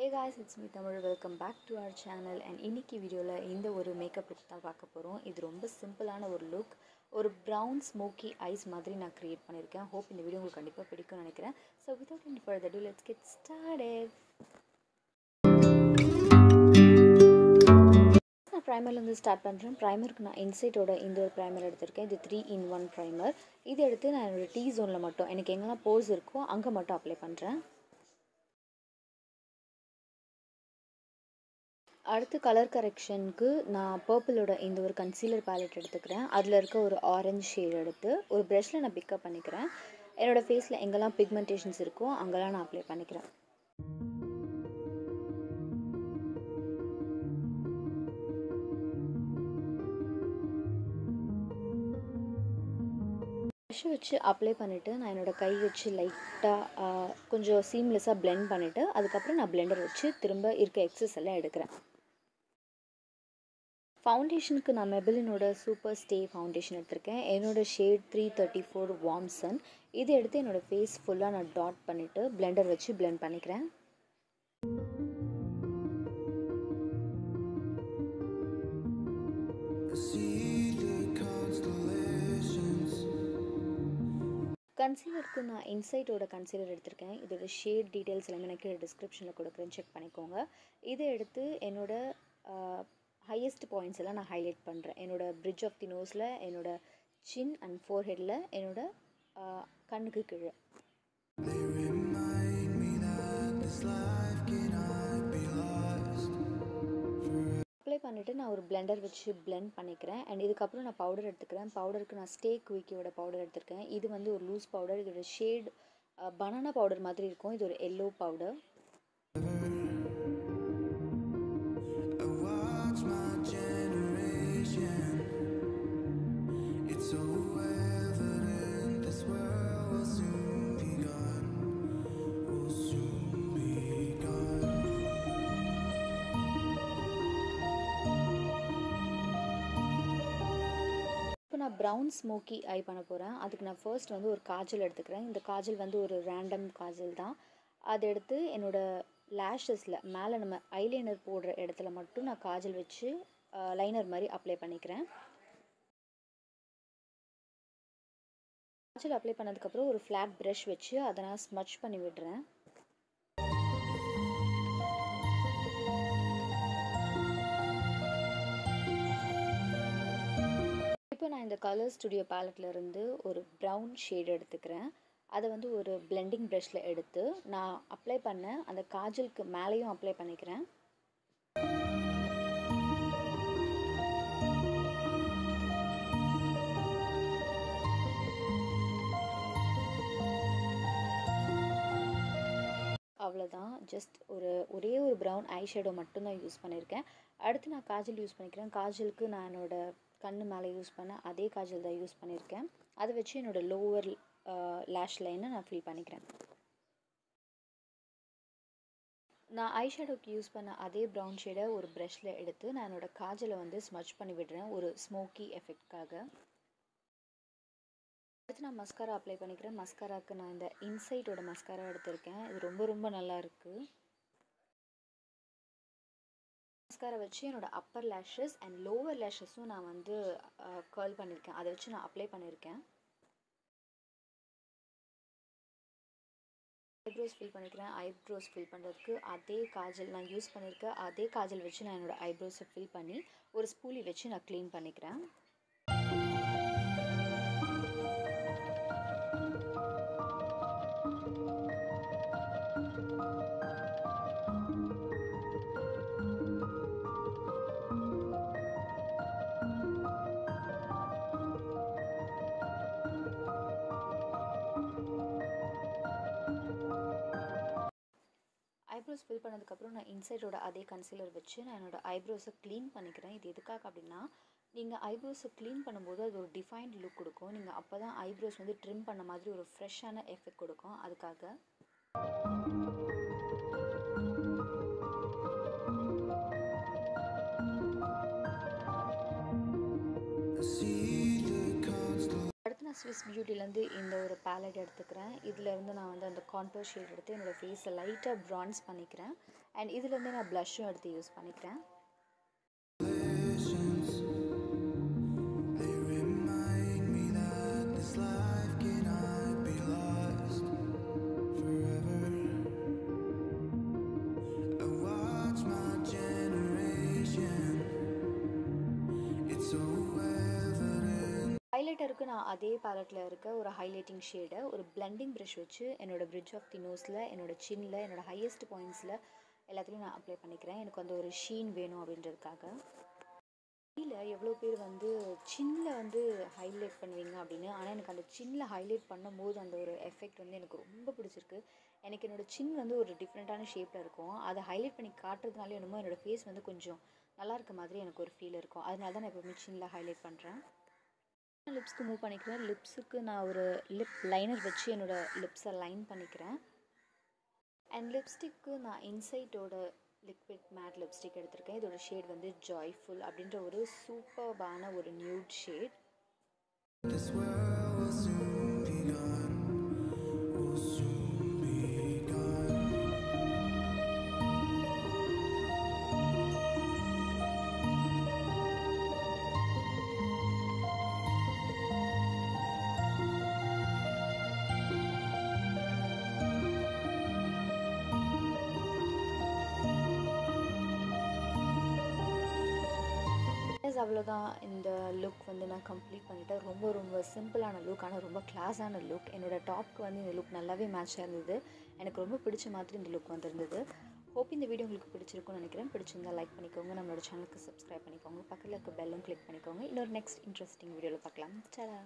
Hey guys it's me Tamil welcome back to our channel and இன்னைக்கு வீடியோவில் இந்த ஒரு மேக்கப் லுக் தான் பார்க்க போகிறோம் இது ரொம்ப சிம்பிளான ஒரு லுக் ஒரு ப்ரௌன் ஸ்மோக்கி ஐஸ் மாதிரி நான் க்ரியேட் பண்ணியிருக்கேன் ஹோப் இந்த வீடியோ உங்களுக்கு கண்டிப்பாக பிடிக்கும்னு நினைக்கிறேன். So without any further ado let's get started நான் ப்ரைமர்லேருந்து ஸ்டார்ட் பண்ணுறேன் ப்ரைமருக்கு நான் இன்சைட்டோட இந்த ஒரு ப்ரைமர் எடுத்திருக்கேன். இது த்ரீ இன் ஒன் ப்ரைமர் இது எடுத்து நான் என்னோடய டீ ஜோனில் மட்டும் எனக்கு எங்கெல்லாம் போர்ஸ் இருக்கோ அங்கே மட்டும் அப்ளை பண்ணுறேன் அடுத்து கலர் கரெக்ஷனுக்கு நான் பர்பிளோட இந்த ஒரு கன்சீலர் பேலட் எடுத்துக்கிறேன். அதில் இருக்க ஒரு ஆரஞ்சு ஷேட் எடுத்து ஒரு ப்ரஷில் நான் பிக்கப் பண்ணிக்கிறேன். என்னோடய ஃபேஸில் எங்கெல்லாம் பிக்மெண்டேஷன்ஸ் இருக்கோ அங்கெல்லாம் நான் அப்ளை பண்ணிக்கிறேன். ப்ரஷ் வச்சு அப்ளை பண்ணிவிட்டு நான் என்னோடய கை வச்சு லைட்டாக கொஞ்சம் சீம்லெஸ்ஸாக பிளெண்ட் பண்ணிவிட்டு அதுக்கப்புறம் நான் பிளெண்டர் வச்சு திரும்ப இருக்க எக்ஸஸ் எல்லாம் எடுக்கிறேன். ஃபவுண்டேஷனுக்கு நான் மெபிலினோட சூப்பர் ஸ்டே ஃபவுண்டேஷன் எடுத்திருக்கேன். என்னோடய ஷேட் த்ரீ தேர்ட்டி ஃபோர் வாம்சன் இதை எடுத்து என்னோடய ஃபேஸ் ஃபுல்லாக நான் டாட் பண்ணிவிட்டு பிளெண்டர் வச்சு பிளெண்ட் பண்ணிக்கிறேன். கன்சீலருக்கு நான் இன்சைட்டோட கன்சீலர் எடுத்திருக்கேன். இதோட ஷேட் டீட்டெயில்ஸ் எல்லாமே நான் கீழே டிஸ்கிரிப்ஷனில் கொடுக்குறேன். செக் பண்ணிக்கோங்க. இதை எடுத்து என்னோடய ஹையஸ்ட் பாயிண்ட்ஸ் எல்லாம் நான் ஹைலைட் பண்ணுறேன் என்னோடய பிரிட்ஜ் ஆஃப் தி நோஸில் என்னோடய சின் அண்ட் ஃபோர் ஹெட்டில் என்னோட கண்ணுக்கு கீழே. அப்ளை பண்ணிவிட்டு நான் ஒரு பிளெண்டர் வச்சு பிளெண்ட் பண்ணிக்கிறேன். அண்ட் இதுக்கப்புறம் நான் பவுடர் எடுத்துக்கிறேன். பவுடருக்கு நான் ஸ்டே குவிக்கியோட பவுடர் எடுத்திருக்கேன். இது வந்து ஒரு லூஸ் பவுடர் இதோட ஷேட் பனானா பவுடர் மாதிரி இருக்கும். இது ஒரு எல்லோ பவுடர் நான் ப்ரௌன் ஸ்மோக்கி ஐ பண்ண போகிறேன் அதுக்கு நான் ஃபர்ஸ்ட் வந்து ஒரு காஜல் எடுத்துக்கிறேன். இந்த காஜல் வந்து ஒரு ரேண்டம் காஜல் தான். அதை எடுத்து என்னோடய லேஷஸில் மேலே நம்ம ஐலைனர் போடுற இடத்துல மட்டும் நான் காஜல் வச்சு லைனர் மாதிரி அப்ளை பண்ணிக்கிறேன். காஜல் அப்ளை பண்ணதுக்கப்புறம் ஒரு ஃப்ளாட் ப்ரஷ் வச்சு அதை நான் ஸ்மச் பண்ணி விடுறேன். இப்போ நான் இந்த கலர் ஸ்டுடியோ பேலட்லேருந்து ஒரு ப்ரௌன் ஷேட் எடுத்துக்கிறேன். அதை வந்து ஒரு பிளெண்டிங் ப்ரெஷ்ஷில் எடுத்து நான் அப்ளை பண்ண அந்த காஜலுக்கு மேலேயும் அப்ளை பண்ணிக்கிறேன். அவ்வளோதான் ஜஸ்ட் ஒரு ஒரே ஒரு ப்ரௌன் ஐ ஷேடோ மட்டும்தான் யூஸ் பண்ணியிருக்கேன். அடுத்து நான் காஜல் யூஸ் பண்ணிக்கிறேன். காஜலுக்கு நான் என்னோடய கண்ணு மேலே யூஸ் பண்ண அதே காஜல் தான் யூஸ் பண்ணியிருக்கேன். அதை வச்சு என்னோடய லோவர் லேஷ் லைனை நான் ஃபில் பண்ணிக்கிறேன். நான் ஐ ஷேடோக்கு யூஸ் பண்ண அதே ப்ரௌன் ஷேடை ஒரு ப்ரஷில் எடுத்து நான் என்னோடய காஜலை வந்து ஸ்மச் பண்ணி விடுறேன் ஒரு ஸ்மோக்கி எஃபெக்ட்காக அடுத்து நான் மஸ்காரா அப்ளை பண்ணிக்கிறேன். மஸ்காராவுக்கு நான் இந்த இன்சைட்டோட மஸ்காரா எடுத்திருக்கேன். இது ரொம்ப ரொம்ப நல்லா இருக்குது மஸ்காரா வச்சு என்னோடய அப்பர் லேஷஸ் அண்ட் லோவர் லேஷஸும் நான் வந்து கேர்ள் பண்ணியிருக்கேன் அதை வச்சு நான் அப்ளை பண்ணியிருக்கேன் ஐப்ரோஸ் ஃபில் பண்ணிக்கிறேன். ஐப்ரோஸ் ஃபில் பண்ணுறதுக்கு அதே காஜல் நான் யூஸ் பண்ணியிருக்கேன் அதே காஜல் வச்சு நான் என்னோடய ஐப்ரோஸை ஃபில் பண்ணி ஒரு ஸ்பூலி வச்சு நான் க்ளீன் பண்ணிக்கிறேன். ஃபில் பண்ணதுக்கப்புறம் நான் இன்சைடோட அதே கன்சீலர் வச்சு நான் என்னோடய ஐப்ரோஸை க்ளீன் பண்ணிக்கிறேன். இது எதுக்காக அப்படின்னா நீங்கள் ஐப்ரோஸை க்ளீன் பண்ணும்போது அது ஒரு டிஃபைன்ட் லுக் கொடுக்கும். நீங்கள் அப்போ தான் ஐப்ரோஸ் வந்து ட்ரிம் பண்ண மாதிரி ஒரு ஃப்ரெஷ்ஷான எஃபெக்ட் கொடுக்கும். அதுக்காக. ஸ்விஸ் பியூட்டிலேருந்து இந்த ஒரு பேலட் எடுத்துக்கிறேன். இதிலேருந்து நான் வந்து அந்த கான்டோர் ஷேட் எடுத்து என்னோடய ஃபேஸை லைட்டாக ப்ரான்ஸ் பண்ணிக்கிறேன். அண்ட் இதுலேருந்து நான் ப்ளஷ்ஷும் எடுத்து யூஸ் பண்ணிக்கிறேன். ஹைலைட்டருக்கு நான் அதே பேலட்டில் இருக்க ஒரு ஹைலைட்டிங் ஷேடை ஒரு பிளெண்டிங் ப்ரஷ் வச்சு என்னோடய பிரிட்ஜ் ஆஃப் தி நோஸில் என்னோட சின்னில் என்னோட ஹையஸ்ட் பாயிண்ட்ஸில் எல்லாத்துலேயும் நான் அப்ளை பண்ணிக்கிறேன். எனக்கு வந்து ஒரு ஷீன் வேணும் அப்படின்றதுக்காக. இல்லை எவ்வளோ பேர் வந்து சின்னில் வந்து ஹைலைட் பண்ணுவீங்க அப்படின்னு ஆனால் எனக்கு அந்த சின்னில் ஹைலைட் பண்ணும்போது அந்த ஒரு எஃபெக்ட் வந்து எனக்கு ரொம்ப பிடிச்சிருக்கு. எனக்கு என்னோட சின் வந்து ஒரு டிஃப்ரெண்ட்டான ஷேப்பில் இருக்கும். அதை ஹைலைட் பண்ணி காட்டுறதுனால என்னமோ என்னோடய ஃபேஸ் வந்து கொஞ்சம் நல்லா இருக்க மாதிரி எனக்கு ஒரு ஃபீல் இருக்கும். அதனால தான் நான் எப்போவுமே சின்னில் ஹைலைட் பண்ணுறேன் லிப்ஸ்க்கு மூவ் பண்ணிக்கிறேன். லிப்ஸுக்கு நான் ஒரு லிப் லைனர் வச்சு என்னோடய லிப்ஸை லைன் பண்ணிக்கிறேன். அண்ட் லிப்ஸ்டிக்கு நான் இன்சைட்டோட லிக்விட் மேட் லிப்ஸ்டிக் எடுத்திருக்கேன். இதோட ஷேட் வந்து ஜாய்ஃபுல் அப்படின்ற ஒரு சூப்பர்பான ஒரு நியூட் ஷேட் அவ்வளோதான். இந்த லுக் வந்து நான் கம்ப்ளீட் பண்ணிவிட்டேன் ரொம்ப ரொம்ப சிம்பிளான லுக் ஆனால் ரொம்ப கிளாஸான லுக் என்னோடய டாப்க்கு வந்து இந்த லுக் நல்லாவே மேட்சாக இருந்தது. எனக்கு ரொம்ப பிடிச்ச மாதிரி இந்த லுக் வந்திருந்தது. ஹோப் இந்த வீடியோ உங்களுக்கு பிடிச்சிருக்கும்னு நினைக்கிறேன். பிடிச்சிருந்தா லைக் பண்ணிக்கோங்க. நம்மளோட சேனலுக்கு சப்ஸ்கிரைப் பண்ணிக்கோங்க. பக்கத்தில் இருக்க பெல்லும் கிளிக் பண்ணிக்கோங்க. இன்னொரு நெக்ஸ்ட் இன்ட்ரெஸ்டிங் வீடியோவில் பார்க்கலாம். சரா